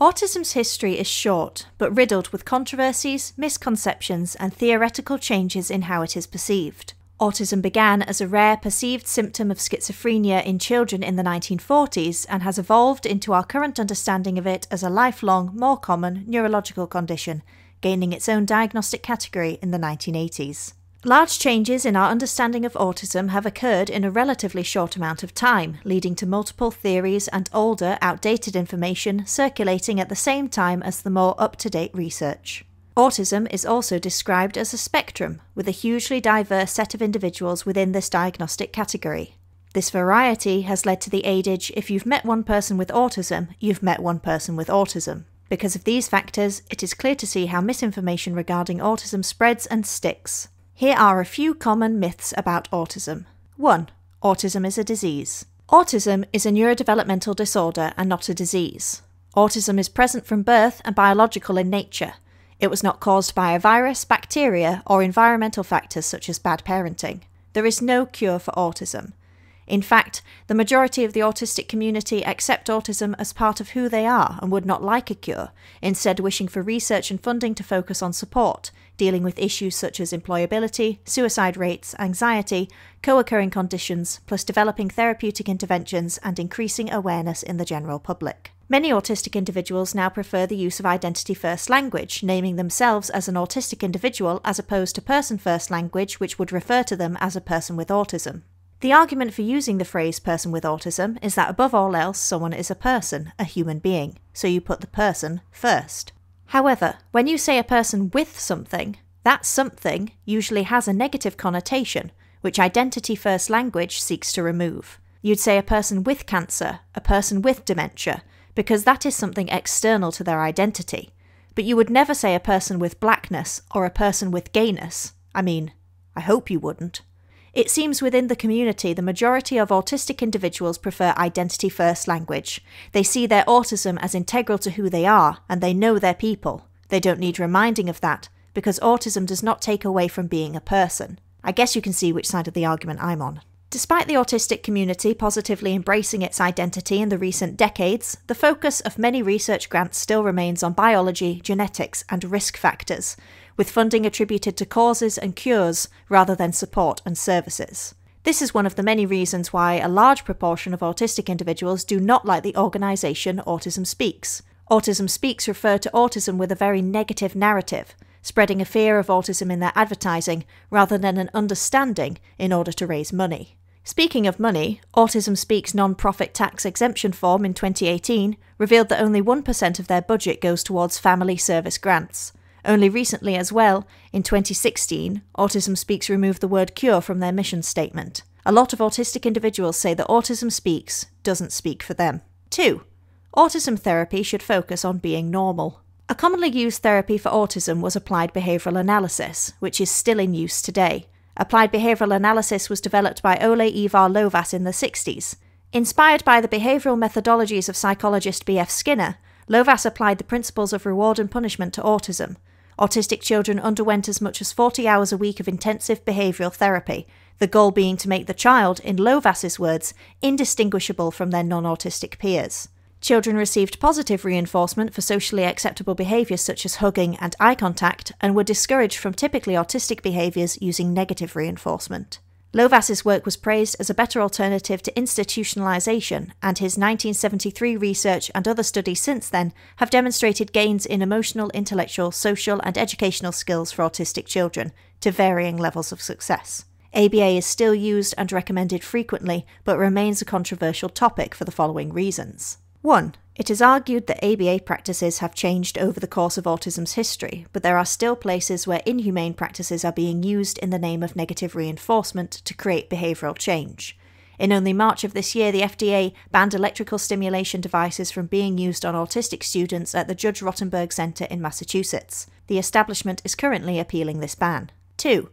Autism's history is short, but riddled with controversies, misconceptions, and theoretical changes in how it is perceived. Autism began as a rare perceived symptom of schizophrenia in children in the 1940s and has evolved into our current understanding of it as a lifelong, more common neurological condition, gaining its own diagnostic category in the 1980s. Large changes in our understanding of autism have occurred in a relatively short amount of time, leading to multiple theories and older, outdated information circulating at the same time as the more up to date research. Autism is also described as a spectrum, with a hugely diverse set of individuals within this diagnostic category. This variety has led to the adage if you've met one person with autism, you've met one person with autism. Because of these factors, it is clear to see how misinformation regarding autism spreads and sticks. Here are a few common myths about autism. 1. Autism is a disease. Autism is a neurodevelopmental disorder and not a disease. Autism is present from birth and biological in nature. It was not caused by a virus, bacteria, or environmental factors such as bad parenting. There is no cure for autism. In fact, the majority of the autistic community accept autism as part of who they are and would not like a cure, instead, wishing for research and funding to focus on support, dealing with issues such as employability, suicide rates, anxiety, co occurring conditions, plus developing therapeutic interventions and increasing awareness in the general public. Many autistic individuals now prefer the use of identity first language, naming themselves as an autistic individual as opposed to person first language, which would refer to them as a person with autism. The argument for using the phrase person with autism is that above all else, someone is a person, a human being, so you put the person first. However, when you say a person with something, that something usually has a negative connotation, which identity first language seeks to remove. You'd say a person with cancer, a person with dementia, because that is something external to their identity. But you would never say a person with blackness or a person with gayness. I mean, I hope you wouldn't. It seems within the community the majority of autistic individuals prefer identity first language. They see their autism as integral to who they are, and they know their people. They don't need reminding of that, because autism does not take away from being a person. I guess you can see which side of the argument I'm on. Despite the autistic community positively embracing its identity in the recent decades, the focus of many research grants still remains on biology, genetics, and risk factors, with funding attributed to causes and cures rather than support and services. This is one of the many reasons why a large proportion of autistic individuals do not like the organisation Autism Speaks. Autism Speaks refer to autism with a very negative narrative, spreading a fear of autism in their advertising rather than an understanding in order to raise money. Speaking of money, Autism Speaks non-profit tax exemption form in 2018 revealed that only 1% of their budget goes towards family service grants. Only recently, as well, in 2016, Autism Speaks removed the word cure from their mission statement. A lot of autistic individuals say that Autism Speaks doesn't speak for them. 2. Autism therapy should focus on being normal. A commonly used therapy for autism was applied behavioural analysis, which is still in use today. Applied behavioural analysis was developed by Ole Ivar Lovaas in the 60s. Inspired by the behavioural methodologies of psychologist B.F. Skinner, Lovaas applied the principles of reward and punishment to autism. Autistic children underwent as much as 40 hours a week of intensive behavioural therapy, the goal being to make the child, in Lovaas's words, indistinguishable from their non autistic peers. Children received positive reinforcement for socially acceptable behaviours such as hugging and eye contact, and were discouraged from typically autistic behaviours using negative reinforcement. Lovaas's work was praised as a better alternative to institutionalization, and his 1973 research and other studies since then have demonstrated gains in emotional, intellectual, social, and educational skills for autistic children to varying levels of success. ABA is still used and recommended frequently, but remains a controversial topic for the following reasons. 1. It is argued that ABA practices have changed over the course of autism's history, but there are still places where inhumane practices are being used in the name of negative reinforcement to create behavioural change. In only March of this year, the FDA banned electrical stimulation devices from being used on autistic students at the Judge Rotenberg Center in Massachusetts. The establishment is currently appealing this ban. 2.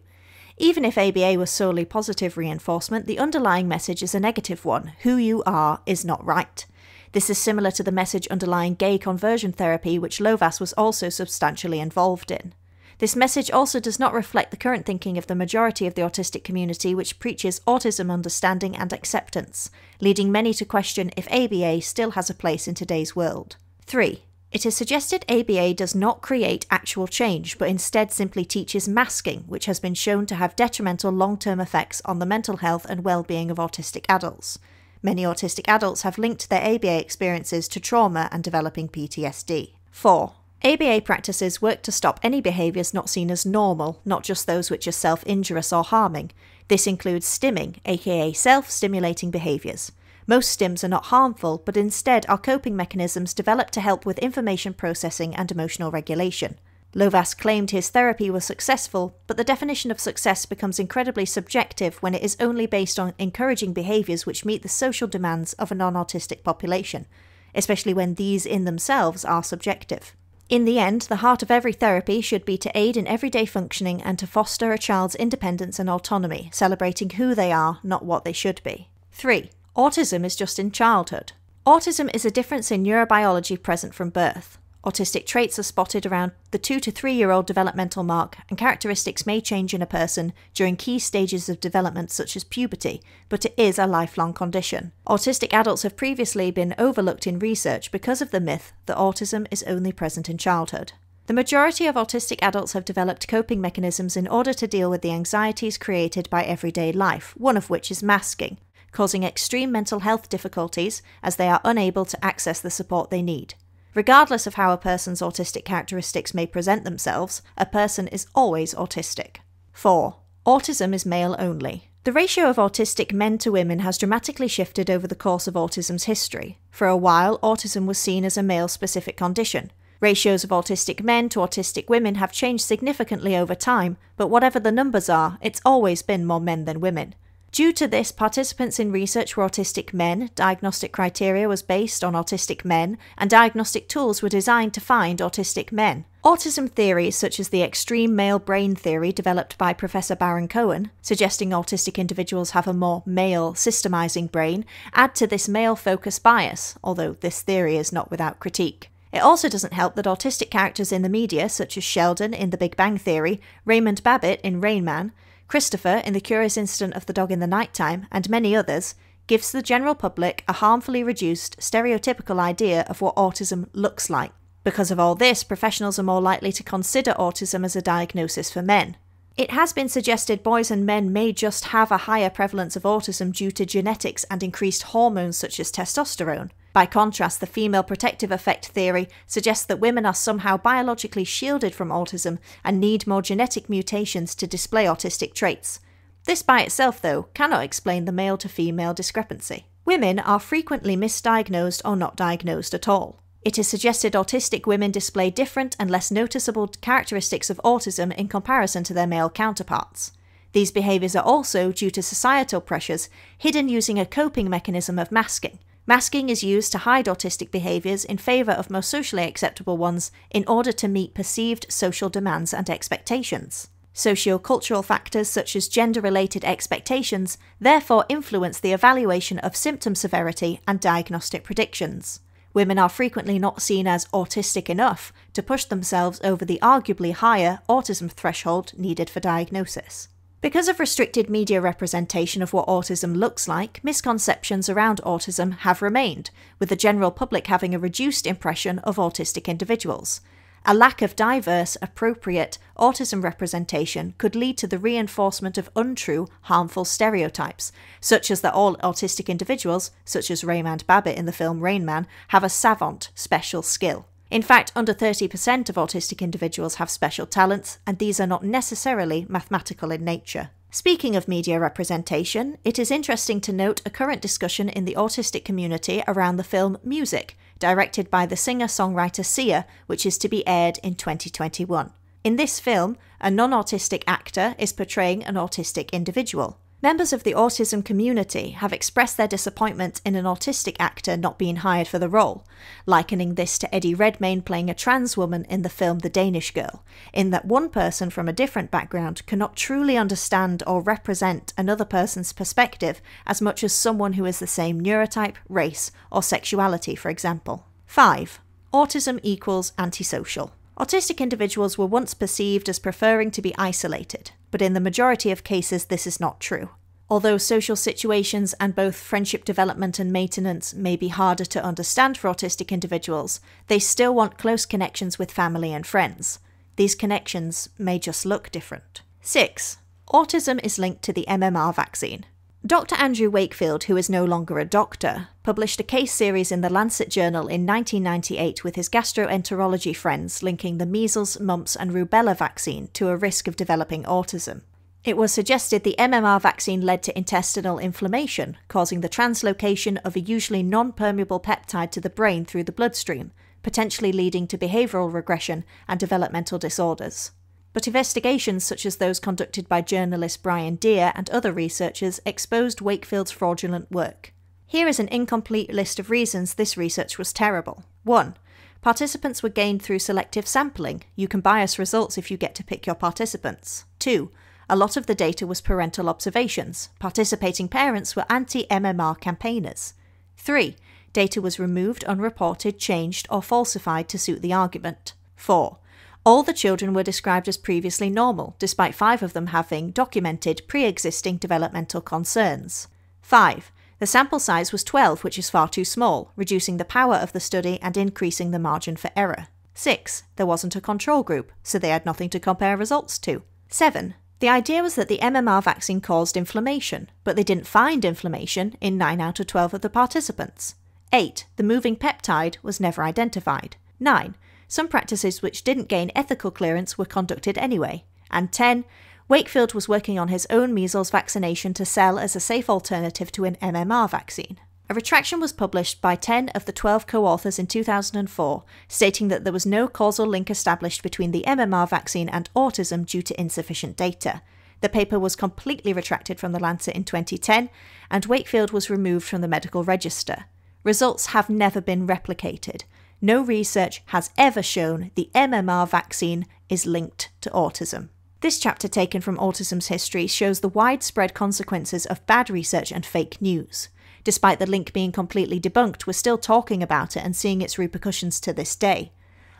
Even if ABA was solely positive reinforcement, the underlying message is a negative one who you are is not right. This is similar to the message underlying gay conversion therapy, which Lovaas was also substantially involved in. This message also does not reflect the current thinking of the majority of the autistic community, which preaches autism understanding and acceptance, leading many to question if ABA still has a place in today's world. 3. It is suggested ABA does not create actual change, but instead simply teaches masking, which has been shown to have detrimental long term effects on the mental health and well being of autistic adults. Many autistic adults have linked their ABA experiences to trauma and developing PTSD. 4. ABA practices work to stop any behaviours not seen as normal, not just those which are self injurious or harming. This includes stimming, aka self stimulating behaviours. Most stims are not harmful, but instead are coping mechanisms developed to help with information processing and emotional regulation. Lovaas claimed his therapy was successful, but the definition of success becomes incredibly subjective when it is only based on encouraging behaviours which meet the social demands of a non autistic population, especially when these in themselves are subjective. In the end, the heart of every therapy should be to aid in everyday functioning and to foster a child's independence and autonomy, celebrating who they are, not what they should be. 3. Autism is just in childhood. Autism is a difference in neurobiology present from birth. Autistic traits are spotted around the 2 to 3 year old developmental mark, and characteristics may change in a person during key stages of development, such as puberty, but it is a lifelong condition. Autistic adults have previously been overlooked in research because of the myth that autism is only present in childhood. The majority of autistic adults have developed coping mechanisms in order to deal with the anxieties created by everyday life, one of which is masking, causing extreme mental health difficulties as they are unable to access the support they need. Regardless of how a person's autistic characteristics may present themselves, a person is always autistic. 4. Autism is male only. The ratio of autistic men to women has dramatically shifted over the course of autism's history. For a while, autism was seen as a male specific condition. Ratios of autistic men to autistic women have changed significantly over time, but whatever the numbers are, it's always been more men than women. Due to this, participants in research were autistic men, diagnostic criteria was based on autistic men, and diagnostic tools were designed to find autistic men. Autism theories, such as the extreme male brain theory developed by Professor Baron Cohen, suggesting autistic individuals have a more male, systemizing brain, add to this male focus bias, although this theory is not without critique. It also doesn't help that autistic characters in the media, such as Sheldon in The Big Bang Theory, Raymond Babbitt in Rain Man, Christopher in The Curious Incident of the Dog in the Nighttime, and many others, gives the general public a harmfully reduced, stereotypical idea of what autism looks like. Because of all this, professionals are more likely to consider autism as a diagnosis for men. It has been suggested boys and men may just have a higher prevalence of autism due to genetics and increased hormones such as testosterone. By contrast, the female protective effect theory suggests that women are somehow biologically shielded from autism and need more genetic mutations to display autistic traits. This by itself, though, cannot explain the male to female discrepancy. Women are frequently misdiagnosed or not diagnosed at all. It is suggested autistic women display different and less noticeable characteristics of autism in comparison to their male counterparts. These behaviours are also, due to societal pressures, hidden using a coping mechanism of masking, Masking is used to hide autistic behaviours in favour of more socially acceptable ones in order to meet perceived social demands and expectations. Socio-cultural factors such as gender-related expectations therefore influence the evaluation of symptom severity and diagnostic predictions. Women are frequently not seen as autistic enough to push themselves over the arguably higher autism threshold needed for diagnosis. Because of restricted media representation of what autism looks like, misconceptions around autism have remained, with the general public having a reduced impression of autistic individuals. A lack of diverse, appropriate autism representation could lead to the reinforcement of untrue, harmful stereotypes, such as that all autistic individuals, such as Raymond Babbitt in the film Rain Man, have a savant, special skill. In fact, under 30% of autistic individuals have special talents, and these are not necessarily mathematical in nature. Speaking of media representation, it is interesting to note a current discussion in the autistic community around the film Music, directed by the singer songwriter Sia, which is to be aired in 2021. In this film, a non autistic actor is portraying an autistic individual. Members of the autism community have expressed their disappointment in an autistic actor not being hired for the role, likening this to Eddie Redmayne playing a trans woman in the film The Danish Girl, in that one person from a different background cannot truly understand or represent another person's perspective as much as someone who is the same neurotype, race, or sexuality, for example. 5. Autism equals antisocial. Autistic individuals were once perceived as preferring to be isolated, but in the majority of cases this is not true. Although social situations and both friendship development and maintenance may be harder to understand for autistic individuals, they still want close connections with family and friends. These connections may just look different. 6. Autism is linked to the MMR vaccine. Dr. Andrew Wakefield, who is no longer a doctor, published a case series in the Lancet Journal in 1998 with his gastroenterology friends linking the measles, mumps, and rubella vaccine to a risk of developing autism. It was suggested the MMR vaccine led to intestinal inflammation, causing the translocation of a usually non permeable peptide to the brain through the bloodstream, potentially leading to behavioural regression and developmental disorders. But investigations such as those conducted by journalist Brian Deer and other researchers exposed Wakefield's fraudulent work. Here is an incomplete list of reasons this research was terrible. 1. Participants were gained through selective sampling. You can bias results if you get to pick your participants. 2. A lot of the data was parental observations. Participating parents were anti MMR campaigners. 3. Data was removed, unreported, changed, or falsified to suit the argument. 4. All the children were described as previously normal, despite five of them having documented pre existing developmental concerns. 5. The sample size was 12, which is far too small, reducing the power of the study and increasing the margin for error. 6. There wasn't a control group, so they had nothing to compare results to. 7. The idea was that the MMR vaccine caused inflammation, but they didn't find inflammation in 9 out of 12 of the participants. 8. The moving peptide was never identified. 9. Some practices which didn't gain ethical clearance were conducted anyway. And 10. Wakefield was working on his own measles vaccination to sell as a safe alternative to an MMR vaccine. A retraction was published by 10 of the 12 co authors in 2004, stating that there was no causal link established between the MMR vaccine and autism due to insufficient data. The paper was completely retracted from the Lancet in 2010, and Wakefield was removed from the medical register. Results have never been replicated. No research has ever shown the MMR vaccine is linked to autism. This chapter, taken from autism's history, shows the widespread consequences of bad research and fake news. Despite the link being completely debunked, we're still talking about it and seeing its repercussions to this day.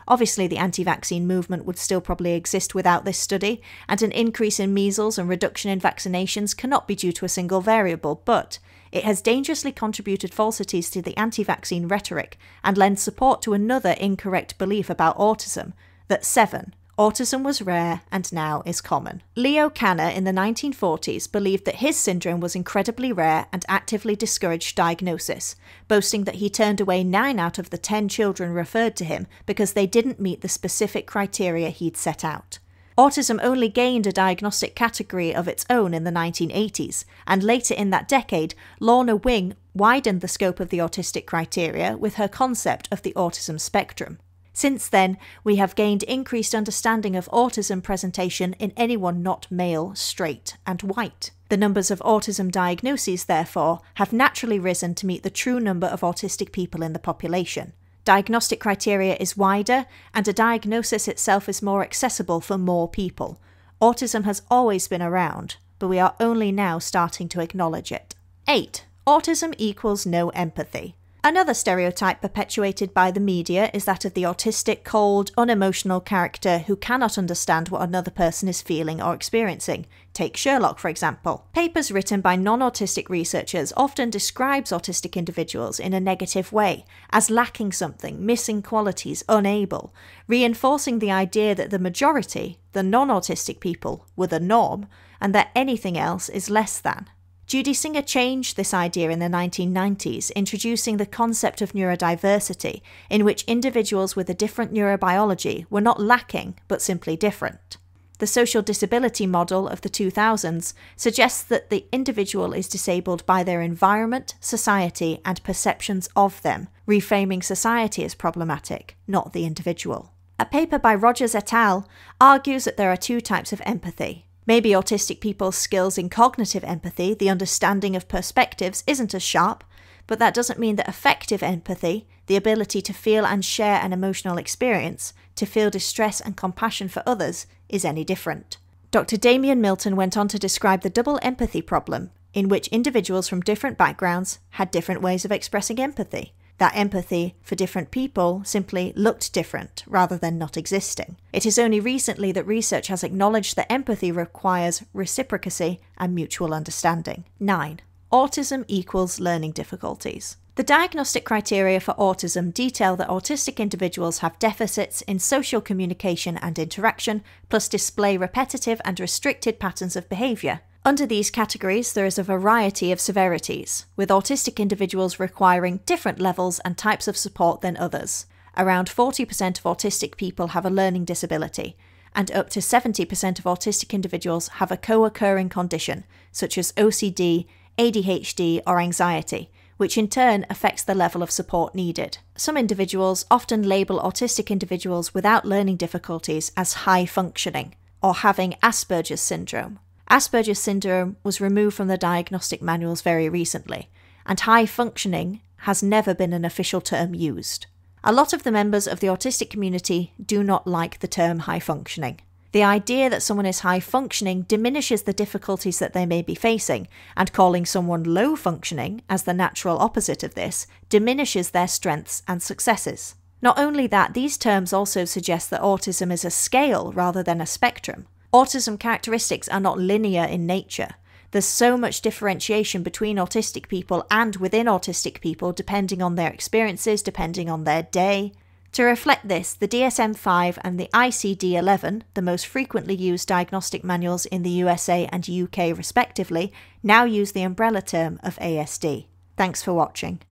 Obviously, the anti vaccine movement would still probably exist without this study, and an increase in measles and reduction in vaccinations cannot be due to a single variable, but it has dangerously contributed falsities to the anti vaccine rhetoric and lends support to another incorrect belief about autism that 7. Autism was rare and now is common. Leo Kanner in the 1940s believed that his syndrome was incredibly rare and actively discouraged diagnosis, boasting that he turned away 9 out of the 10 children referred to him because they didn't meet the specific criteria he'd set out. Autism only gained a diagnostic category of its own in the 1980s, and later in that decade, Lorna Wing widened the scope of the autistic criteria with her concept of the autism spectrum. Since then, we have gained increased understanding of autism presentation in anyone not male, straight, and white. The numbers of autism diagnoses, therefore, have naturally risen to meet the true number of autistic people in the population. Diagnostic criteria is wider, and a diagnosis itself is more accessible for more people. Autism has always been around, but we are only now starting to acknowledge it. 8. Autism equals no empathy. Another stereotype perpetuated by the media is that of the autistic, cold, unemotional character who cannot understand what another person is feeling or experiencing. Take Sherlock, for example. Papers written by non-autistic researchers often describes autistic individuals in a negative way, as lacking something, missing qualities, unable, reinforcing the idea that the majority, the non-autistic people, were the norm, and that anything else is less than. Judy Singer changed this idea in the 1990s, introducing the concept of neurodiversity, in which individuals with a different neurobiology were not lacking, but simply different. The social disability model of the 2000s suggests that the individual is disabled by their environment, society, and perceptions of them, reframing society as problematic, not the individual. A paper by Rogers et al. argues that there are two types of empathy Maybe autistic people's skills in cognitive empathy, the understanding of perspectives, isn't as sharp, but that doesn't mean that effective empathy, the ability to feel and share an emotional experience, to feel distress and compassion for others, is any different. Dr. Damian Milton went on to describe the double empathy problem, in which individuals from different backgrounds had different ways of expressing empathy. That empathy for different people simply looked different rather than not existing. It is only recently that research has acknowledged that empathy requires reciprocity and mutual understanding. 9. Autism equals learning difficulties. The diagnostic criteria for autism detail that autistic individuals have deficits in social communication and interaction, plus display repetitive and restricted patterns of behaviour. Under these categories, there is a variety of severities, with autistic individuals requiring different levels and types of support than others. Around 40% of autistic people have a learning disability, and up to 70% of autistic individuals have a co occurring condition, such as OCD, ADHD, or anxiety, which in turn affects the level of support needed. Some individuals often label autistic individuals without learning difficulties as high functioning, or having Asperger's syndrome. Asperger's syndrome was removed from the diagnostic manuals very recently, and high functioning has never been an official term used. A lot of the members of the autistic community do not like the term high functioning. The idea that someone is high functioning diminishes the difficulties that they may be facing, and calling someone low functioning, as the natural opposite of this, diminishes their strengths and successes. Not only that, these terms also suggest that autism is a scale rather than a spectrum. Autism characteristics are not linear in nature. There's so much differentiation between autistic people and within autistic people depending on their experiences, depending on their day. To reflect this, the DSM 5 and the ICD 11, the most frequently used diagnostic manuals in the USA and UK respectively, now use the umbrella term of ASD. Thanks for watching.